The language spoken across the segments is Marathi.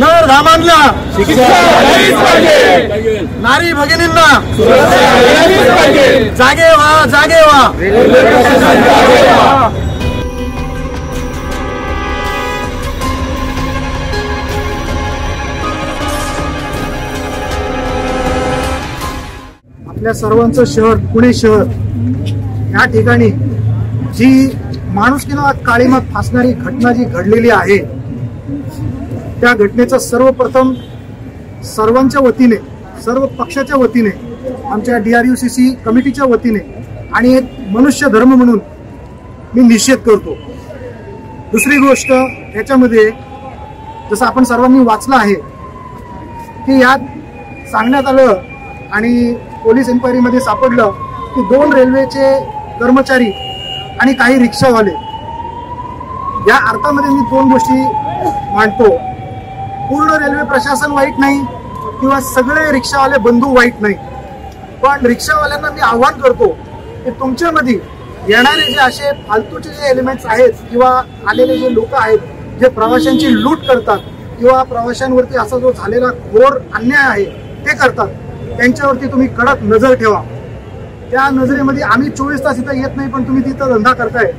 नर धामांना नारी भगिनींना जागे व्हा जागे व्हा. आपल्या सर्वांचं शहर पुणे शहर या ठिकाणी जी माणुसकीला काळीमात फासणारी घटना जी घडलेली आहे त्या घटनेचं सर्वप्रथम सर्वांच्या वतीने सर्व पक्षाच्या वतीने आमच्या D R U C C कमिटीच्या वतीने आणि एक मनुष्य धर्म म्हणून मी निषेध करतो. दुसरी गोष्ट याच्यामध्ये जसं आपण सर्वांनी वाचलं आहे की यात सांगण्यात आलं आणि पोलीस एन्क्वायरीमध्ये सापडलं की दोन रेल्वेचे कर्मचारी आणि काही रिक्षावाले. या अर्थामध्ये मी दोन गोष्टी मांडतो. पूर्ण रेल्वे प्रशासन वाईट नाही किंवा सगळे रिक्षावाले बंधू वाईट नाही. पण रिक्षावाल्यांना मी आव्हान करतो की तुमच्यामध्ये येणारे जे असे फालतूचे जे एलिमेंट्स आहेत किंवा आलेले जे लोक आहेत जे प्रवाशांची लूट करतात किंवा प्रवाशांवरती असा जो झालेला घोर अन्याय आहे ते करतात. त्यांच्यावरती तुम्ही कडक नजर ठेवा. त्या नजरेमध्ये आम्ही चोवीस तास इथं येत नाही पण तुम्ही तिथं धंदा करताय.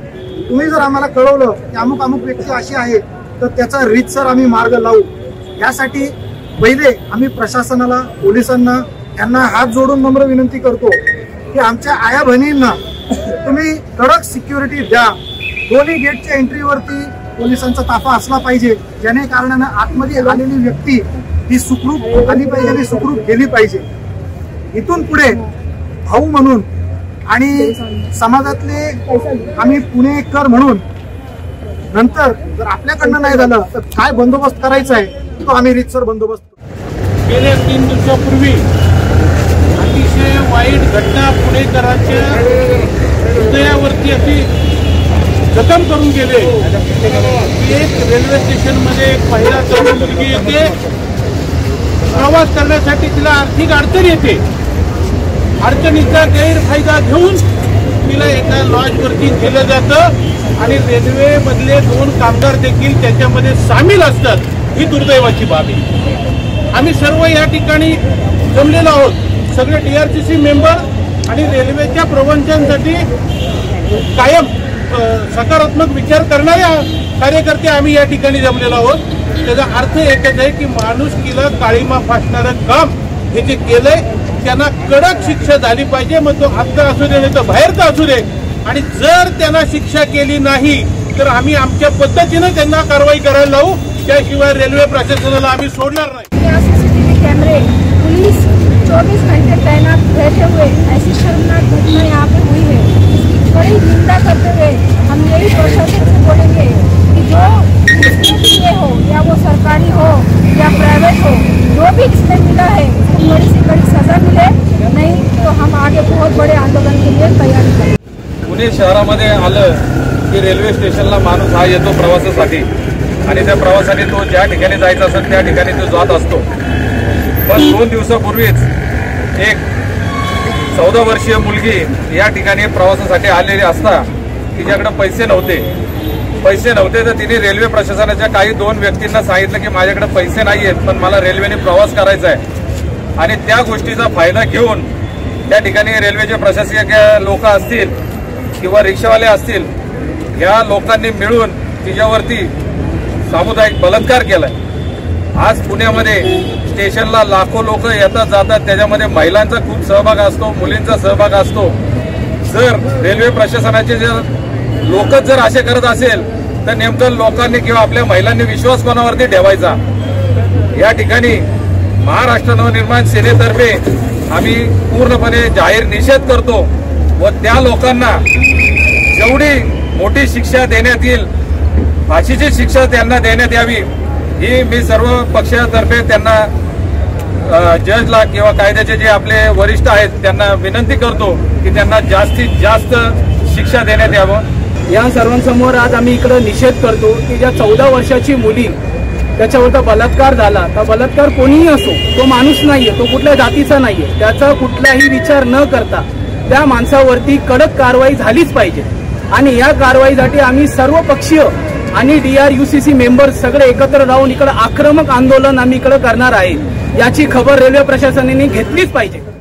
तुम्ही जर आम्हाला कळवलं की अमुक अमुक व्यक्ती अशी आहे तर त्याचा रीतसर आम्ही मार्ग लावू. यासाठी पहिले आम्ही प्रशासनाला पोलिसांना यांना हात जोडून नम्र विनंती करतो की आमच्या आया बहिणींना तुम्ही कडक सिक्युरिटी द्या. दोन्ही गेटच्या एंट्रीवरती पोलिसांचा ताफा असला पाहिजे. ज्याने कारणानं आतमध्ये आलेली व्यक्ती ही सुखरूप आली पाहिजे आणि सुखरूप गेली पाहिजे. इथून पुढे भाऊ म्हणून आणि समाजातले आम्ही पुणेकर म्हणून नंतर जर आपल्याकडनं नाही झालं तर काय बंदोबस्त करायचा आहे? तो आम्ही रितसर बंदोबस्त गेल्या तीन दिवसापूर्वी अतिशय वाईट घटना पुणेकरांच्या हृदयावरती अशी जखम करून गेले. एक रेल्वे स्टेशनमध्ये एक महिला तरुण मुलगी येते. प्रवास करण्यासाठी तिला आर्थिक अडचण येते. अडचणीचा गैरफायदा घेऊन तिला एका लॉजवरती केलं जातं आणि रेल्वेमधले दोन कामगार देखील त्याच्यामध्ये सामील असतात. ही दुर्दैवाची बाब आहे. आम्ही सर्व या ठिकाणी जमलेलो आहोत. सगळे डीआरसीसी मेंबर आणि रेल्वेच्या प्रवंचांसाठी कायम सकारात्मक विचार करणाऱ्या कार्यकर्ते आम्ही या ठिकाणी जमलेलो आहोत. त्याचा अर्थ एकच आहे की माणुसकीला काळीमा फासणारं काम हे जे केलंय त्यांना कडक शिक्षा झाली पाहिजे. मग तो आत्ता असू दे नाही तर बाहेरचा असू दे. आणि जर त्यांना शिक्षा केली नाही तर आम्ही आमच्या पद्धतीनं त्यांना कारवाई करायला लावू. त्याशिवाय रेल्वे प्रशासनाला आम्ही सोडणार नाही. यहाँ सीसीटीवी कैमरे पुलिस 24 घंटे तैनात रहते हुए ऐसी शर्मनाक घटना यहाँ पे हुई है। इसकी बड़ी निंदा करते हुए हम यही प्रशासन से बोलेंगे कि जो इसमें ये हो या वो सरकारी हो या प्राइवेट हो जो भी इसमें मिला है उसको बड़ी से बड़ी सजा मिले। नहीं तो हम आगे बहुत बड़े आंदोलन के लिए तैयारी करें पुणे शहरामध्ये आलं की रेल्वे स्टेशनला माणूस हा येतो प्रवासासाठी. आणि त्या प्रवासाने तो ज्या ठिकाणी जायचा असेल त्या ठिकाणी तो जात असतो. पण दोन दिवसापूर्वीच एक चौदा वर्षीय मुलगी या ठिकाणी प्रवासासाठी आलेली असता तिच्याकडे पैसे नव्हते. पैसे नव्हते तर तिने रेल्वे प्रशासनाच्या काही दोन व्यक्तींना सांगितलं की माझ्याकडे पैसे नाही आहेत पण मला रेल्वेने प्रवास करायचा आहे. आणि त्या गोष्टीचा फायदा घेऊन त्या ठिकाणी रेल्वेचे प्रशासकीय लोक असतील किंवा रिक्षावाले असतील या लोकांनी मिळून तिच्यावरती सामुदायिक बलात्कार केलाय. आज पुण्यामध्ये स्टेशनला लाखो लोक येतात जातात. त्याच्यामध्ये महिलांचा खूप सहभाग असतो मुलींचा सहभाग असतो. जर रेल्वे प्रशासनाचे जर लोकच जर असे करत असेल तर नेमकं लोकांनी किंवा आपल्या महिलांनी विश्वास कोणावरती ठेवायचा? या ठिकाणी महाराष्ट्र नवनिर्माण सेनेतर्फे आम्ही पूर्णपणे जाहीर निषेध करतो व त्या लोकांना जेवढी मोठी शिक्षा देण्यात येईल. फाशीची शिक्षा त्यांना देण्यात यावी. ही मी सर्व पक्षातर्फे त्यांना जजला किंवा कायद्याचे जे आपले वरिष्ठ आहेत त्यांना विनंती करतो की त्यांना जास्तीत जास्त शिक्षा देण्यात यावं. या सर्वांसमोर आज आम्ही इकडं निषेध करतो की ज्या चौदा वर्षाची मुली त्याच्यावरचा बलात्कार झाला. तर बलात्कार कोणीही असो तो माणूस नाहीये तो कुठल्या जातीचा नाहीये. त्याचा कुठलाही विचार न करता त्या माणसावरती कडक कारवाई झालीच पाहिजे. आणि या कारवाईसाठी आम्ही सर्व पक्षीय आणि डीआरयूसीसी मेंबर सगळे एकत्र राहून इकडे आक्रमक आंदोलन आम्ही इकडे करणार आहे. याची खबर रेल्वे प्रशासनाने घेतलीच पाहिजे.